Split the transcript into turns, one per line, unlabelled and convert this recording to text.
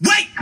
Wait!